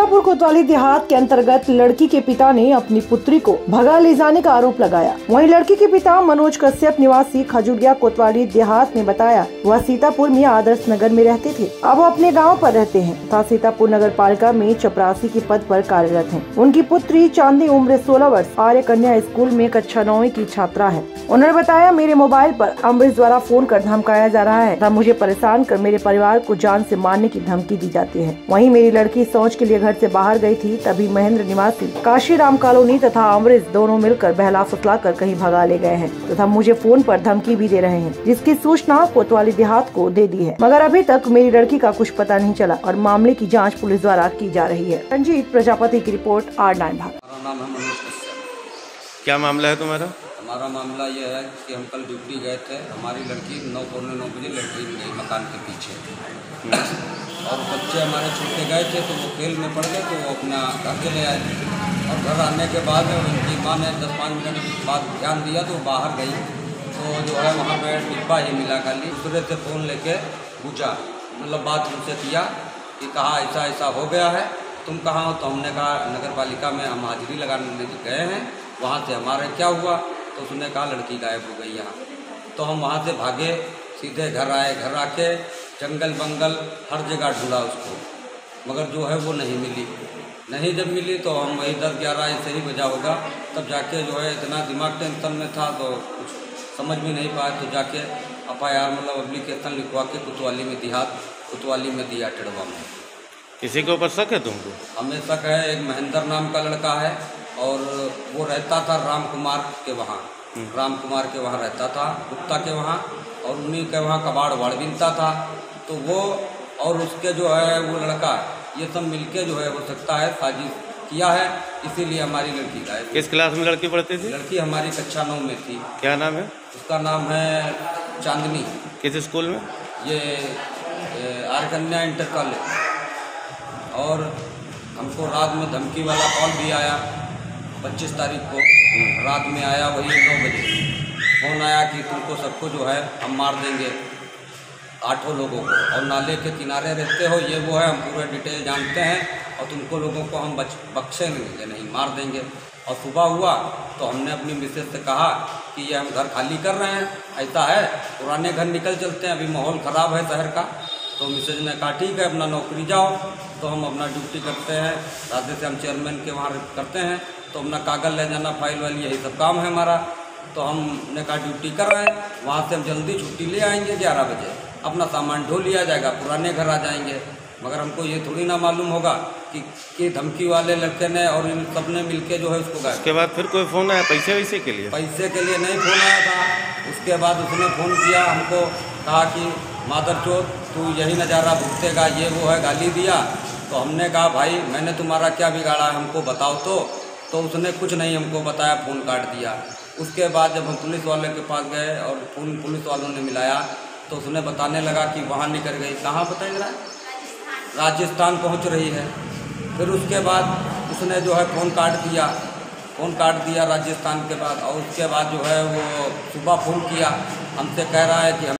सीतापुर कोतवाली देहात के अंतर्गत लड़की के पिता ने अपनी पुत्री को भगा ले जाने का आरोप लगाया। वहीं लड़की के पिता मनोज कश्यप, निवासी खजुरिया कोतवाली देहात ने बताया, वह सीतापुर में आदर्श नगर में रहते थे। अब वो अपने गाँव पर रहते हैं। तथा सीतापुर नगर पालिका में चपरासी के पद पर कार्यरत हैं। उनकी पुत्री चांदी उम्र 16 वर्ष आर्य कन्या स्कूल में कक्षा नौवीं की छात्रा है। उन्होंने बताया, मेरे मोबाइल पर अमरीश द्वारा फ़ोन कर धमकाया जा रहा है। तथा मुझे परेशान कर मेरे परिवार को जान से मारने की धमकी दी जाती है। वहीं मेरी लड़की सोच के लिए घर से बाहर गई थी तभी महेंद्र निवासी काशी राम कॉलोनी तथा अमरीश दोनों मिलकर बहला फुसला कर कहीं भगा ले गए हैं तथा मुझे फ़ोन पर धमकी भी दे रहे हैं जिसकी सूचना कोतवाली देहात को दे दी है। मगर अभी तक मेरी लड़की का कुछ पता नहीं चला और मामले की जाँच पुलिस द्वारा की जा रही है। रंजीत प्रजापति की रिपोर्ट आर नाइन भाग। क्या मामला है तुम्हारा? हमारा मामला ये है कि हम कल ड्यूटी गए थे हमारी लड़की नौ पौने नौ बजे लैट्रीन गई मकान के पीछे। और बच्चे हमारे छूटे गए थे तो वो खेल में पड़ गए तो वो अपना घर चले आए और घर आने के बाद में उनकी माँ ने दस पाँच मिनट बाद ध्यान दिया तो बाहर गई। तो जो है वहाँ पे डिब्बा ही मिला खाली। दूसरे से फ़ोन लेके पूछा मतलब बात उनसे किया कि कहा ऐसा ऐसा हो गया है, तुम कहाँ हो? तो हमने कहा नगर पालिका में हम हाजिरी लगाने गए हैं, वहाँ से हमारे क्या हुआ? तो उसने कहा, लड़की गायब हो गई यहाँ। तो हम वहाँ से भागे, सीधे घर आए, घर आके जंगल बंगल हर जगह ढूंढा उसको। मगर जो है वो नहीं मिली। नहीं जब मिली तो हम वही दस ग्यारह ऐसे ही बजा होगा। तब जाके जो है इतना दिमाग टेंशन में था तो कुछ समझ भी नहीं पाया। तो जाके एफ़ आई आर मतलब अप्लीकेशन लिखवा के कुतवाली में देहात कुतवाली में दिया टिड़वा में। किसी के ऊपर शक है तुमको? हमें शक है एक महेंद्र नाम का लड़का है और वो रहता था राम कुमार के वहाँ। राम कुमार के वहाँ रहता था गुप्ता के वहाँ और उन्हीं के वहाँ कबाड़ वाड़ बिनता था। तो वो और उसके जो है वो लड़का ये सब मिलके जो है हो सकता है साजिश किया है। इसीलिए हमारी लड़की गायब किस क्लास में लड़की पढ़ती थी? लड़की हमारी कक्षा नौ में थी। क्या नाम है? उसका नाम है चांदनी। किस स्कूल में? ये ये आर कन्या इंटर कॉलेज। और हमको रात में धमकी वाला कॉल भी आया पच्चीस तारीख को। रात में आया वही नौ बजे। फ़ोन आया कि तुमको सबको जो है, हम मार देंगे। आठों लोगों को। और नाले के किनारे रहते हो, ये वो है, हम पूरे डिटेल जानते हैं। और तुमको लोगों को हम बच बख्शेंगे नहीं मार देंगे। और सुबह हुआ तो हमने अपनी मिसेज से कहा कि ये हम घर खाली कर रहे हैं। ऐसा है, पुराने घर निकल चलते हैं, अभी माहौल ख़राब है शहर का। तो मिसेज ने कहा ठीक है अपना नौकरी जाओ। तो हम अपना ड्यूटी करते हैं। राधे से हम चेयरमैन के वहाँ करते हैं। तो अपना कागज़ ले जाना फ़ाइल वाइल यही सब काम है हमारा। तो हमने कहा ड्यूटी कर रहे हैं। वहाँ से हम जल्दी छुट्टी ले आएँगे ग्यारह बजे। अपना सामान ढो लिया जाएगा पुराने घर आ जाएँगे। मगर हमको ये थोड़ी ना मालूम होगा कि कि धमकी वाले लड़के ने और इन सबने मिलके जो है उसको गाया उसके बाद फिर कोई फ़ोन आया पैसे वैसे के लिए? पैसे के लिए नहीं फ़ोन आया था। उसके बाद उसने फ़ोन किया हमको कहा कि मादर चौथ तू यही नज़ारा भुगतेगा, ये वो है गाली दिया। तो हमने कहा, भाई, मैंने तुम्हारा क्या बिगाड़ा है, हमको बताओ तो। तो उसने कुछ नहीं हमको बताया, फ़ोन काट दिया। उसके बाद जब हम पुलिस वाले के पास गए और फ़ोन पुलिस वालों ने मिलाया तो उसने बताने लगा कि वहाँ निकल गई। कहाँ बताएँगे राजस्थान पहुँच रही है। फिर उसके बाद उसने जो है फ़ोन काट दिया। फ़ोन काट दिया राजस्थान के बाद और उसके बाद जो है वो सुबह फ़ोन किया। हमसे कह रहा है कि हम